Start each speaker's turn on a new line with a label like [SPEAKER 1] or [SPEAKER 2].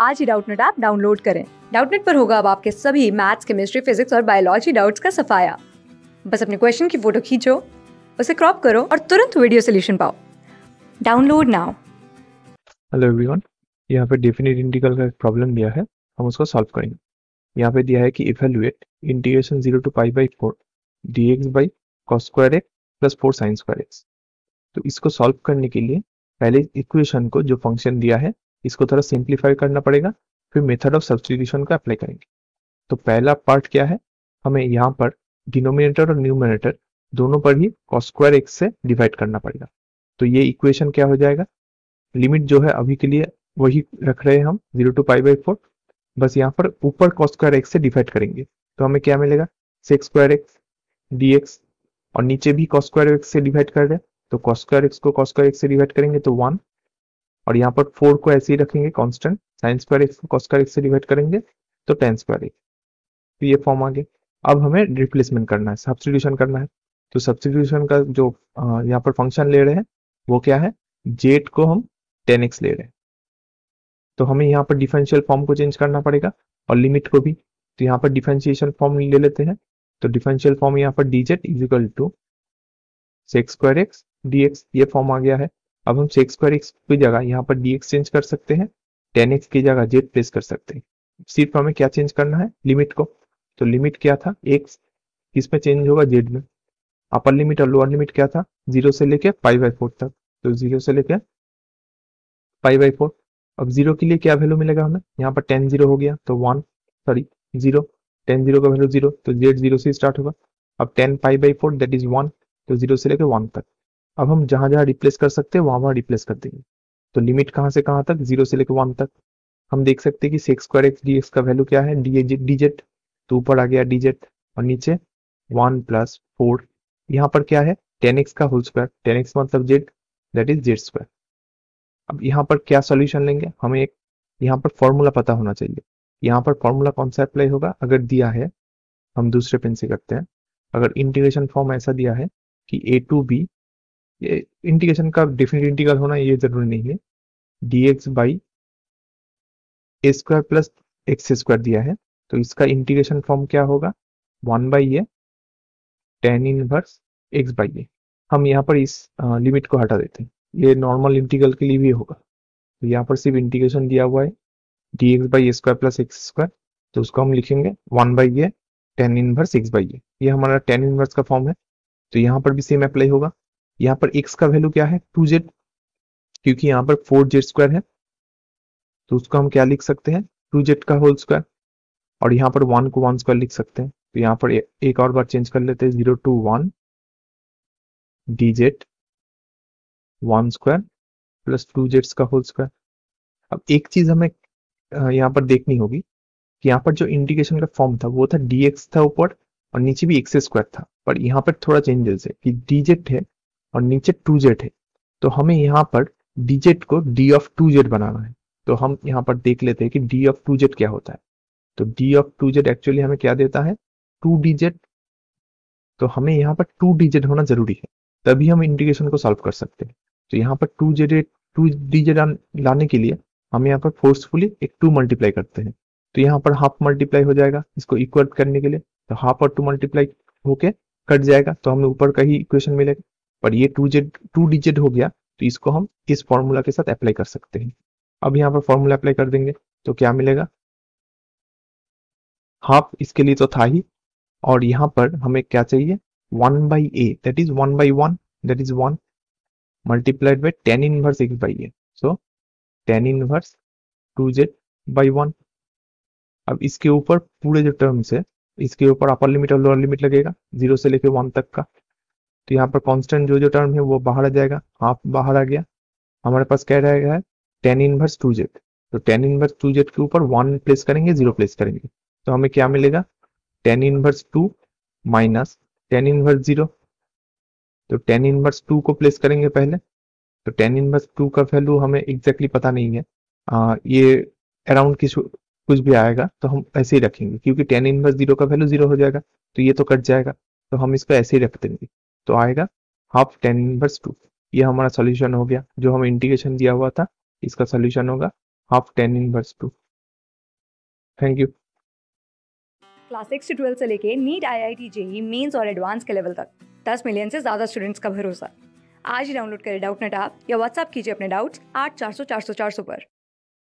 [SPEAKER 1] आज ही Doubtnut app download करें। डाउटनेट पर होगा अब आपके सभी मैथ्स, केमिस्ट्री, फिजिक्स और बायोलॉजी डाउट्स का सफाया। बस अपने क्वेश्चन की फ़ोटो खींचो, उसे क्रॉप करो और तुरंत वीडियो सोल्यूशन पाओ। Download now.
[SPEAKER 2] हेलो एवरीवन यहाँ पे डेफिनेट इंटीग्रल का एक प्रॉब्लम दिया है, हम उसको सॉल्व करेंगे। यहाँ पे दिया है कि evaluate integration zero to pi by four D X by cos square X plus four sine square X तो इसको सॉल्व करने के लिए पहले इक्वेशन को जो फ़ंक्शन दिया है इसको थोड़ा सिंप्लीफाई करना पड़ेगा, फिर मेथड ऑफ़ सब्सटीट्यूशन का अप्लाई करेंगे। तो पहला पार्ट क्या है? हमें यहाँ पर डिनोमिनेटर और न्यूमिनेटर दोनों पर ही कॉस स्क्वायर एक्स से डिवाइड करना पड़ेगा। तो ये इक्वेशन क्या हो जाएगा? लिमिट जो है अभी के लिए वही रख रहे हैं हम zero to pi by four बस यहाँ पर ऊपर कॉस स्क्वायर एक्स से डिवाइड करेंगे। तो हमें क्या मिलेगा? Sec square X D X और नीचे भी कॉस स्क्वायर एक्स से डिवाइड कर रहे हैं। तो कॉस स्क्वायर एक्स को कॉस स्क्वायर एक्स से डिवाइड करेंगे तो वन और यहाँ पर फोर को ऐसे ही रखेंगे constant sine square X cos square X से डिवाइड करेंगे तो टेन स्क्वायर एक्स तो ये फॉर्म आ गया। अब हमें रिप्लेसमेंट करना है सब्सटीट्यूशन करना है। तो सब्सटीट्यूशन का जो यहाँ पर फ़ंक्शन ले रहे हैं, वो क्या है? जेट को हम टेन एक्स ले रहे हैं। तो हमें यहाँ पर डिफरेंशियल फॉर्म को चेंज करना पड़ेगा और लिमिट को भी। तो यहाँ पर डिफरेंशिएशन फॉर्म ले लेते हैं। तो डिफरेंशियल फॉर्म यहाँ पर D Z is equal to sec square X D X ये फॉर्म आ गया है। अब हम सिक्स स्क्वायर एक्स की जगह यहाँ पर डी चेंज कर सकते हैं टेन एक्स की जगह जेड प्लेस कर सकते हैं। सिर्फ़ हमें क्या चेंज करना है? लिमिट को। तो लिमिट क्या था? एक्स किसमें चेंज होगा? जेड में। अपर लिमिट और लोअर लिमिट क्या था? ज़ीरो से लेके पाई बाई फोर तक। तो ज़ीरो से लेके पाई बाई फोर अब ज़ीरो के लिए क्या वैल्यू मिलेगा हमें? यहाँ पर टेन ज़ीरो हो गया। तो one sorry zero tan zero का वैल्यू ज़ीरो तो जेड ज़ीरो से स्टार्ट होगा। अब tan pi by four that is one तो ज़ीरो से लेकर वन तक। अब हम जहाँ जहाँ रिप्लेस कर सकते हैं, वहाँ वहाँ रिप्लेस कर देंगे। तो लिमिट कहाँ से कहाँ तक? ज़ीरो से लेकर वन तक। हम देख सकते हैं कि सिक्स स्क्वायर एक्स डी का वैल्यू क्या है? डीजेट तो ऊपर आ गया डीजेट और नीचे वन प्लस फोर यहाँ पर क्या है? टेन एक्स का होल स्क्वायर टेन एक्स मतलब Z that is Z square अब यहाँ पर क्या सोल्यूशन लेंगे? हमें एक यहाँ पर फॉर्मूला पता होना चाहिए। यहाँ पर फॉर्मूला कौन सा अप्लाई होगा? अगर दिया है, हम दूसरे पेन से करते हैं। अगर इंटीग्रेशन फॉर्म ऐसा दिया है कि ए टू बी इंटीग्रेशन का डेफिनेट इंटीग्रल होना ये ज़रूरी नहीं है। D X by A square plus X square दिया है। तो इसका इंटीग्रेशन फॉर्म क्या होगा? One by A tan inverse X by A हम यहाँ पर इस लिमिट को हटा देते हैं। ये नॉर्मल इंटीग्रल के लिए भी होगा। तो यहाँ पर सिर्फ़ इंटीग्रेशन दिया हुआ है। D X by A square plus X square तो उसको हम लिखेंगे one by A tan inverse X by A ये हमारा टेन इनवर्स का फॉर्म है। तो यहाँ पर भी सेम अप्लाई होगा। यहाँ पर एक्स का वैल्यू क्या है? टू जेड क्योंकि यहाँ पर फोर जेड स्क्वायर है। तो उसको हम क्या लिख सकते हैं? टू जेड का होल स्क्वायर और यहाँ पर वन को वन स्क्वायर लिख सकते हैं। तो यहाँ पर एक और बार चेंज कर लेते हैं। Zero two one D Z one square plus two Jades का होल स्क्वायर अब एक चीज़ हमें यहाँ पर देखनी होगी कि यहाँ पर जो इंडिकेशन का फॉर्म था, वो था डी एक्स था ऊपर और नीचे भी एक्स स्क्वायर था। पर यहाँ पर थोड़ा चेंजेस है कि डी जेड है और नीचे टू जेड है। तो हमें यहाँ पर डीजेट को डी ऑफ़ टू जेड बनाना है। तो हम यहाँ पर देख लेते हैं कि डी ऑफ़ टू जेड क्या होता है। तो D of two Z actually हमें क्या देता है? टू डीजेट तो हमें यहाँ पर टू डीजेट होना ज़रूरी है। तभी हम इंटीग्रेशन को सॉल्व कर सकते हैं। तो यहाँ पर टू जेड टू डीजेट लाने के लिए हम यहाँ पर फोर्सफुली एक टू मल्टीप्लाई करते हैं। तो यहाँ पर हाफ़ मल्टीप्लाई हो जाएगा इसको इक्वल करने के लिए। तो हाफ़ और टू मल्टीप्लाई होके कट जाएगा। तो हमें ऊपर का ही इक्वेशन मिलेगा। पर ये टू जेड टू डिजिट हो गया तो इसको हम इस फॉर्मूला के साथ अप्लाई कर सकते हैं। अब यहाँ पर फॉर्मूला अप्लाई कर देंगे तो क्या मिलेगा? हाफ़ इसके लिए तो था ही, और यहाँ पर हमें क्या चाहिए? One by A that is one by one that is one multiplied by tan inverse X by A so tan inverse two Z by one अब इसके ऊपर पूरे जो टर्म्स है, इसके ऊपर अपर लिमिट और लोअर लिमिट लगेगा ज़ीरो से लेके वन तक का। तो यहाँ पर कांस्टेंट जो जो टर्म है वो बाहर आ जाएगा। हाफ़ बाहर आ गया। हमारे पास क्या रहेगा है? टेन इनवर्स टू जेड तो टेन इनवर्स टू जेड के ऊपर वन प्लेस करेंगे ज़ीरो प्लेस करेंगे। तो हमें क्या मिलेगा? Tan inverse two minus tan inverse zero तो टेन इनवर्स टू को प्लेस करेंगे पहले। तो टेन इनवर्स टू का वैल्यू हमें एग्जैक्टली पता नहीं है। आ, ये अराउंड किस कुछ भी आएगा तो हम ऐसे ही रखेंगे। क्योंकि टेन इनवर्स ज़ीरो का वैल्यू ज़ीरो हो जाएगा तो ये तो कट जाएगा। तो हम इसको ऐसे ही रख देंगे। तो आएगा। हाफ़ टेन इनवर्स टू ये हमारा सोल्यूशन हो गया। जो हमें इंटीग्रेशन दिया हुआ था, इसका सोल्यूशन होगा। Half tan inverse two thank you
[SPEAKER 1] class six से ट्वेल्थ से लेके NEET I I T JEE Mains और एडवांस के लेवल तक। दस मिलियन से ज़्यादा स्टूडेंट्स का भरोसा। आज ही डाउनलोड करें डाउट नेट आप या व्हाट्सअप कीजिए अपने डाउट्स आठ चार सौ चार सौ चार सौ पर।